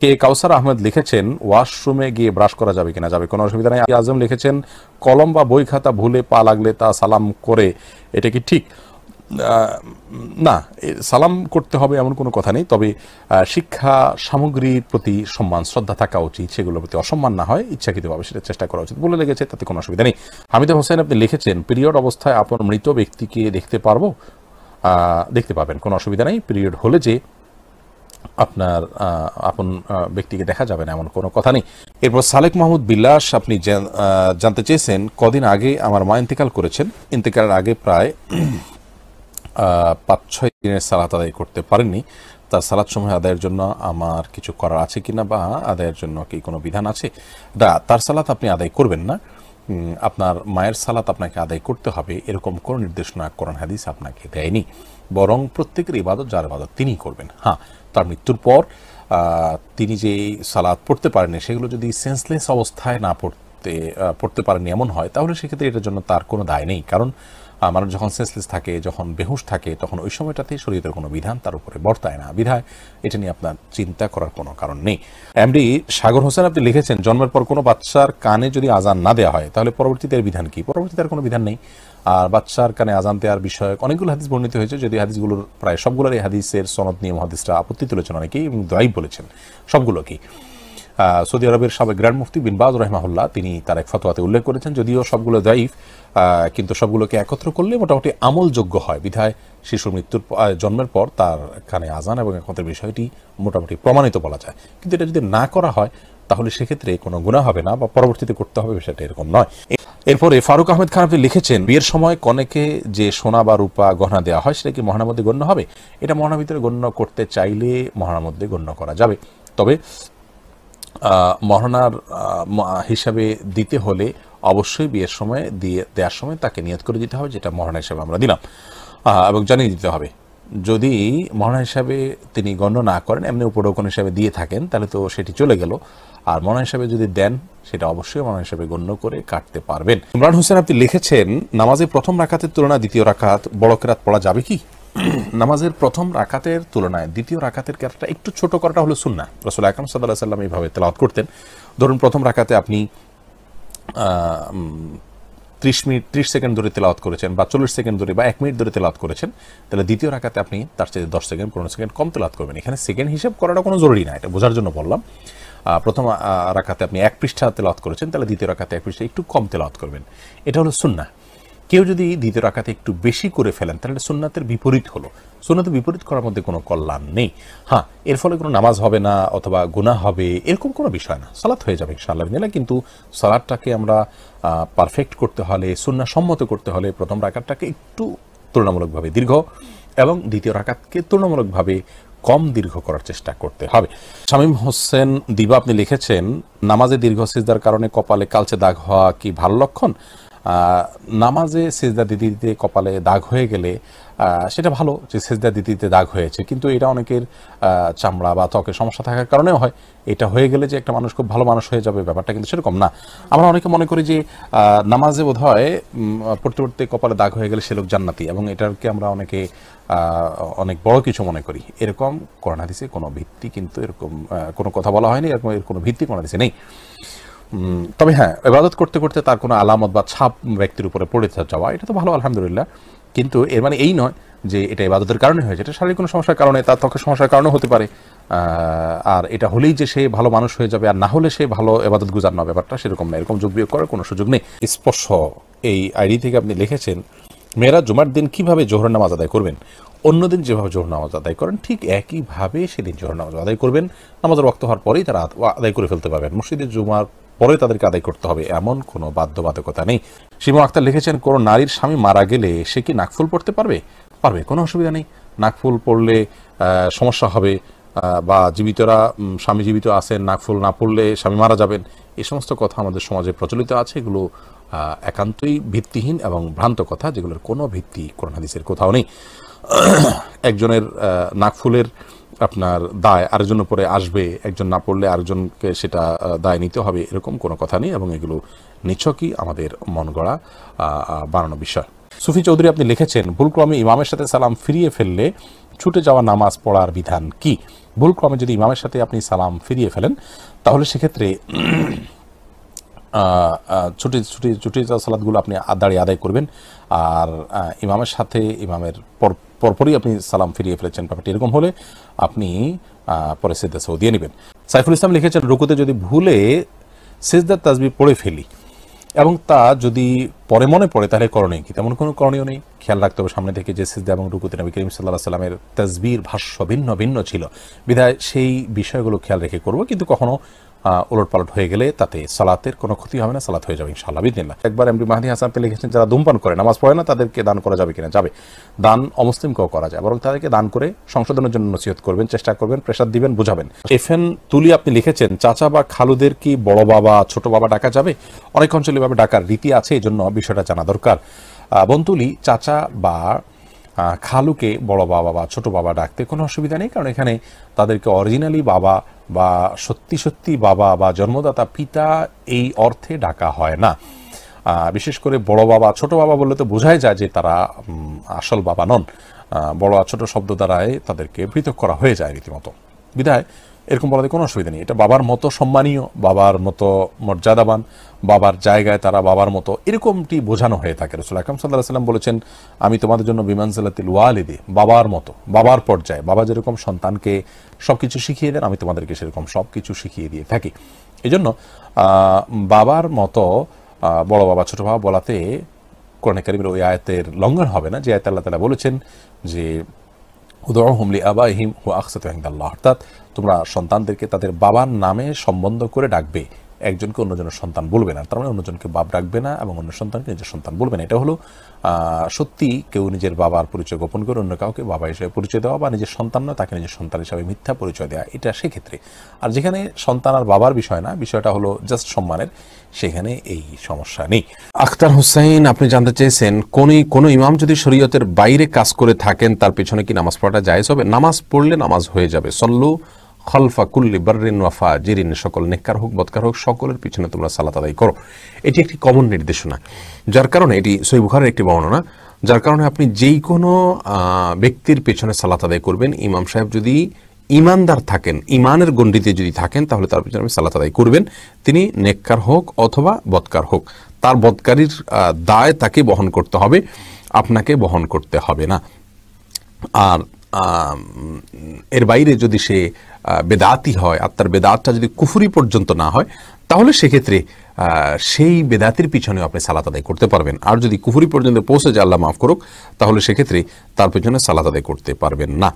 কে কাউসার আহমেদ লিখেছেন, ওয়াশরুমে গিয়ে ব্রাশ করা যাবে কিনা? যাবে, কোনো অসুবিধা নেই। আজম লিখেছেন, কলম বা বই খাতা ভুলে পা লাগলে তা সালাম করে। এটা কি ঠিক? না সালাম করতে হবে এমন কোনো কথা নেই, তবে শিক্ষা সামগ্রীর প্রতি সম্মান, শ্রদ্ধা থাকা উচিত, সেগুলোর প্রতি অসম্মান না হয়, ইচ্ছাকৃতভাবে সেটা চেষ্টা করা উচিত বলে লেগেছে, তাতে কোনো অসুবিধা নেই। হামিদা হোসেন আপনি লিখেছেন, পিরিয়ড অবস্থায় আপনার মৃত ব্যক্তিকে দেখতে পারব? দেখতে পাবেন, কোনো অসুবিধা নেই। পিরিয়ড হলে যে আপনার আপন ব্যক্তিকে দেখা যাবে না, এমন কোনো কথা নেই। এরপর সালেক মাহমুদ বিলাস, আপনি জানতে চেয়েছেন, কদিন আগে আমার মা ইন্তেকাল করেছেন। ইন্তেকালের আগে প্রায় পাঁচ ছয় দিনের সালাত আদায় করতে পারেননি। তার সালাদ সময় আদায়ের জন্য আমার কিছু করার আছে কিনা বা আদায়ের জন্য কি কোনো বিধান আছে? দা, তার সালাত আপনি আদায় করবেন না। আপনার মায়ের সালাত আপনাকে আদায় করতে হবে, এরকম কোনো নির্দেশনা কোরআন হাদিস আপনাকে দেয়নি। বরং প্রত্যেকের ইবাদত যার ইবাদত তিনিই করবেন। হ্যাঁ তার মৃত্যুর পর তিনি যে সালাদ পড়তে পারেননি, সেগুলো যদি সেন্সলেস অবস্থায় না পড়তে পড়তে পারেননি এমন হয়, তাহলে সেক্ষেত্রে এটার জন্য তার কোনো দায় নেই। কারণ মানুষ যখন সেন্সলেস থাকে, যখন বেহুশ থাকে, তখন ওই সময়টাতে শরীরের কোনো বিধান তার উপরে বর্তায় না। বিধায় এটা নিয়ে আপনার চিন্তা করার কোনো কারণ নেই। এমডি সাগর হোসেন আপনি লিখেছেন, জন্মের পর কোনো বাচ্চার কানে যদি আজান না দেওয়া হয়, তাহলে পরবর্তীতে এর বিধান কি? পরবর্তীতে আর কোনো বিধান নেই। আর বাচ্চার কানে আজান দেওয়ার বিষয়ে অনেকগুলো হাদিস বর্ণিত হয়েছে যদি হাদিসগুলোর প্রায় সবগুলোর এই হাদিসের সনদ নিয়ম হাদিসটা আপত্তি তুলেছেন অনেকেই এবং দয়াই বলেছেন সবগুলোকেই। আহ, সৌদি আরবের সাবেক গ্র্যান্ড মুফতি বিন বাজ রহমাহুল্লাহ তিনি তার এক ফতোয়াতে উল্লেখ করেছেন যদিও সবগুলো দায়ীফ কিন্তু সবগুলোকে একত্র করলে মোটামুটি আমলযোগ্য হয়। বিধায় শিশুর মৃত্যুর জন্মের পর তার কানে আজান এবং একত্রের বিষয়টি মোটামুটি প্রমাণিত বলা যায়। কিন্তু এটা যদি না করা হয় তাহলে সেক্ষেত্রে কোনো গুণা হবে না বা পরবর্তীতে করতে হবে বিষয়টা এরকম নয়। এরপরে ফারুক আহমেদ খান আপনি লিখেছেন, বিয়ের সময় কনেকে যে সোনা বা রূপা গহনা দেওয়া হয় সেটা কি মহানার মধ্যে গণ্য হবে? এটা মহানার ভিতরে গণ্য করতে চাইলে মহানার মধ্যে গণ্য করা যাবে। তবে মহানার হিসাবে দিতে হলে অবশ্যই বিয়ের সময় দিয়ে দেওয়ার সময় তাকে নিয়ত করে দিতে হবে, যেটা মহানা হিসাবে আমরা দিলাম। এবং জানিয়ে দিতে হবে, যদি মহানা হিসাবে তিনি গণ্য না করেন, এমনি উপরোকন হিসাবে দিয়ে থাকেন, তাহলে তো সেটি চলে গেল। আর মহানা হিসাবে যদি দেন, সেটা অবশ্যই মহানা হিসাবে গণ্য করে কাটতে পারবেন। ইমরান হোসেন, আপনি লিখেছেন নামাজে প্রথম রাখাতের তুলনায় দ্বিতীয় রাকাত বড় কেরাত পড়া যাবে কি? নামাজের প্রথম রাকাতের তুলনায় দ্বিতীয় রাকাতের কেরাতটা একটু ছোট করাটা হলো সুন্না রসুল আকরম সাল্লাহ সাল্লাম এইভাবে তেলাওয়াত করতেন। ধরুন, প্রথম রাকাতে আপনি ত্রিশ মিনিট, ত্রিশ সেকেন্ড ধরে তেলাওয়াত করেছেন বা চল্লিশ সেকেন্ড ধরে বা এক মিনিট ধরে তেলাওয়াত করেছেন, তাহলে দ্বিতীয় রাকাতে আপনি তার চেয়ে দশ সেকেন্ড, পনেরো সেকেন্ড কম তেলাওয়াত করবেন। এখানে সেকেন্ড হিসাব করাটা কোনো জরুরি না, এটা বোঝার জন্য বললাম। প্রথম রাকাতে আপনি এক পৃষ্ঠা তেলাওয়াত করেছেন, তাহলে দ্বিতীয় রাকাতে এক পৃষ্ঠা একটু কম তেলাওয়াত করবেন। এটা হলো সুন্না কেউ যদি দ্বিতীয় রাকাতে একটু বেশি করে ফেলেন, তাহলে এটা সুন্নাতের বিপরীত হলো। সুন্নাতের বিপরীত করার মধ্যে কোনো কল্যাণ নেই। হ্যাঁ এর ফলে কোনো নামাজ হবে না অথবা গুনাহ হবে, এরকম কোনো বিষয় না। সালাত হয়ে যাবে ইনশাআল্লাহ কিন্তু সালাদটাকে আমরা পারফেক্ট করতে হলে সুন্না সম্মত করতে হলে প্রথম রাকাতটাকে একটু তুলনামূলকভাবে দীর্ঘ এবং দ্বিতীয় রাকাতকে তুলনামূলকভাবে কম দীর্ঘ করার চেষ্টা করতে হবে। শামীম হোসেন দিবা, আপনি লিখেছেন, নামাজে দীর্ঘ সিজদার কারণে কপালে কালচে দাগ হওয়া কি ভালো লক্ষণ? নামাজে সিজদা দিতে দিতে কপালে দাগ হয়ে গেলে সেটা ভালো যে সেজদা দিতে দিতে দাগ হয়েছে। কিন্তু এটা অনেকের চামড়া বা ত্বকের সমস্যা থাকার কারণেও হয়। এটা হয়ে গেলে যে একটা মানুষ খুব ভালো মানুষ হয়ে যাবে ব্যাপারটা কিন্তু সেরকম না। আমরা অনেকে মনে করি যে নামাজে বোধ হয় পড়তে পড়তে কপালে দাগ হয়ে গেলে সে লোক জান্নাতি এবং এটাকে আমরা অনেকে অনেক বড় কিছু মনে করি। এরকম করোনা হাদিসে কোনো ভিত্তি কিন্তু এরকম কোনো কথা বলা হয়নি। এরকম, এর কোনো ভিত্তি কোনো হাদিসে নেই। তবে হ্যাঁ ইবাদত করতে করতে তার কোনো আলামত বা ছাপ ব্যক্তির উপরে পড়ে যাওয়া, এটা তো ভালো, আলহামদুলিল্লাহ। কিন্তু এর মানে এই নয় যে এটা ইবাদতের কারণে হয়েছে। এটা শারীরিক কোনো সমস্যার কারণে, তার ত্বকের সমস্যার কারণেও হতে পারে। আর এটা হলেই যে সে ভালো মানুষ হয়ে যাবে আর না হলে সে ভালো এবাদত গুজার না, ব্যাপারটা সেরকম না। এরকম যোগ বিয়োগ করার কোনো সুযোগ নেই। স্পর্শ, এই আইডি থেকে আপনি লিখেছেন, মেয়েরা জুমার দিন কীভাবে জোহর নামাজ আদায় করবেন? অন্যদিন যেভাবে জোহর নামাজ আদায় করেন, ঠিক একইভাবে সেদিন জোহর নামাজ আদায় করবেন। নামাজের রক্ত হওয়ার পরেই তারা আদায় করে ফেলতে পারবেন। মসজিদের জুমার পরে তাদেরকে আদায় করতে হবে। এমন কোনো বাধ্যবাধকতা নেই। সীমা আক্তার লিখেছেন, কোনো নারীর স্বামী মারা গেলে সে কি নাকফুল পড়তে পারবে? পারবে, কোনো অসুবিধা নেই। নাকফুল পড়লে সমস্যা হবে। বা জীবিতরা স্বামী জীবিত আছেন, নাকফুল না পড়লে স্বামী মারা যাবেন। এই সমস্ত কথা আমাদের সমাজে প্রচলিত আছে। এগুলো একান্তই ভিত্তিহীন এবং ভ্রান্ত কথা, যেগুলোর কোনো ভিত্তি কোরআন হাদিসের কোথাও নেই। একজনের নাকফুলের আপনার দায় আরেকজনের উপরে আসবে, একজন না পড়লে আরেকজনকে সেটা দায় নিতে হবে, এরকম কোনো কথা নেই এবং এগুলো নিছকই আমাদের মন গড়া বানানো বিষয়। সুফি চৌধুরী আপনি লিখেছেন, ভুলক্রমে ইমামের সাথে সালাম ফিরিয়ে ফেললে ছুটে যাওয়া নামাজ পড়ার বিধান কি? ভুলক্রমে যদি ইমামের সাথে আপনি সালাম ফিরিয়ে ফেলেন, তাহলে সেক্ষেত্রে ছুটি ছুটি ছুটি সালাদগুলো আপনি দাঁড়িয়ে আদায় করবেন। আর ইমামের সাথে, ইমামের পর পরপরই আপনি সালাম ফিরিয়ে ফেলেছেন ব্যাপারটি। এরকম হলে আপনি পরে সিদ্ধা সৌ দিয়ে নেবেন। সাইফুল ইসলাম লিখেছেন, রুকুতে যদি ভুলে সিজদার তাজবি পড়ে ফেলি এবং তা যদি পরে মনে পড়ে, তাহলে করণীয় কি? তেমন কোনো করণীয় নেই। খেয়াল রাখতে হবে সামনে থেকে যে সিজদা এবং রুকুতে নবী করিম সাল্লাহ সাল্লামের তাজবির ভাষ্য ভিন্ন ভিন্ন ছিল। বিধায় সেই বিষয়গুলো খেয়াল রেখে করব। কিন্তু কখনো উলট পালট হয়ে গেলে তাতে সালাতের কোনো ক্ষতি হবে না, সালাত হয়ে যাবে ইনশাআল্লাহ, বিদিনিল্লাহ। একবার এমডি মাহাদি হাসান আপনি লিখেছেন যারা ধূমপান করে, নামাজ পড়ে না, তাদেরকে দান করা যাবে কিনা? যাবে। দান অমুসলিমকেও করা যায়, বরং তাদেরকে দান করে সংশোধনের জন্য নসিহত করবেন, চেষ্টা করবেন, প্রেশার দিবেন, বুঝাবেন। এফএন তুলি আপনি লিখেছেন, চাচা বা খালুদের কি বড় বাবা, ছোট বাবা ডাকা যাবে? অনেক অঞ্চলে এভাবে ডাকার রীতি আছে এই জন্য বিষয়টা জানা দরকার। বন্তুলি, চাচা বা খালুকে বড় বাবা বা ছোট বাবা ডাকতে কোনো অসুবিধা নেই, কারণ এখানে তাদেরকে অরিজিনালি বাবা বা সত্যি সত্যি বাবা বা জন্মদাতা পিতা এই অর্থে ডাকা হয় না। বিশেষ করে বড় বাবা, ছোট বাবা বললে তো বোঝাই যায় যে তারা আসল বাবা নন। বড় আর ছোট শব্দ দ্বারাই তাদেরকে পৃথক করা হয়ে যায় রীতিমতো। বিধায় এরকম বলাতে কোনো অসুবিধা নেই। এটা বাবার মতো সম্মানীয়, বাবার মতো মর্যাদাবান, বাবার জায়গায় তারা বাবার মতো এরকমটি বোঝানো হয়ে থাকে। রসুল আকরম সাল্লাহ সাল্লাম বলেছেন, আমি তোমাদের জন্য বিমান সালাতিল ওয়ালিদি, বাবার মতো, বাবার পর্যায়ে, বাবা যেরকম সন্তানকে সব কিছু শিখিয়ে দেন, আমি তোমাদেরকে সেরকম সব কিছু শিখিয়ে দিয়ে থাকি। এই জন্য বাবার মতো বড় বাবা, ছোট বাবা বলাতে কোরআন কারিমের ওই আয়াতের লঙ্ঘন হবে না, যে আয়াত আল্লাহ তালা বলেছেন যে উদরহুম লি আবাহিম ও আকসাতু অর্থাৎ তোমরা সন্তানদেরকে তাদের বাবার নামে সম্বন্ধ করে ডাকবে। একজনকে অন্যজনের সন্তান বলবে না। তার মানে অন্যজনকে বাপ ডাকবে না এবং অন্য সন্তানকে নিজের সন্তান বলবে না। এটা হলো সত্যি কেউ নিজের বাবার পরিচয় গোপন করে অন্য কাউকে বাবা হিসেবে পরিচয় দেওয়া বা নিজের সন্তান নয়, তাকে নিজের সন্তান হিসাবে মিথ্যা পরিচয় দেওয়া। এটা সেক্ষেত্রে। আর যেখানে সন্তান আর বাবার বিষয় না, বিষয়টা হলো জাস্ট সম্মানের, সেখানে এই সমস্যা নেই। আখতার হোসেন, আপনি জানতে চেয়েছেন কোন কোন ইমাম যদি শরীয়তের বাইরে কাজ করে থাকেন, তার পেছনে কি নামাজ পড়াটা জায়েজ হবে? নামাজ পড়লে নামাজ হয়ে যাবে। সল্লু খলফা কুল্লি বার্রিন ওয়াফা জিরিন সকল নেককার হোক বদকার হোক, সকলের পিছনে তোমরা সালাত আদায় করো। এটি একটি কমন নির্দেশনা, যার কারণে এটি সই বুখারের একটি বর্ণনা, যার কারণে আপনি যেই কোনো ব্যক্তির পেছনে সালাত আদায় করবেন। ইমাম সাহেব যদি ইমানদার থাকেন, ইমানের গণ্ডিতে যদি থাকেন, তাহলে তার পিছনে সালাত আদায় করবেন। তিনি নেককার হোক অথবা বদকার হোক, তার বদকারির দায় তাকে বহন করতে হবে, আপনাকে বহন করতে হবে না। আর এর বাইরে যদি সে বেদাতি হয়, আর তার বেদাতটা যদি কুফুরি পর্যন্ত না হয়, তাহলে সেক্ষেত্রে সেই বেদাতির পিছনে আপনি সালাত আদায় করতে পারবেন। আর যদি কুফুরি পর্যন্ত পৌঁছে যায়, আল্লাহ মাফ করুক, তাহলে সেক্ষেত্রে তার পিছনে সালাত আদায় করতে পারবেন না।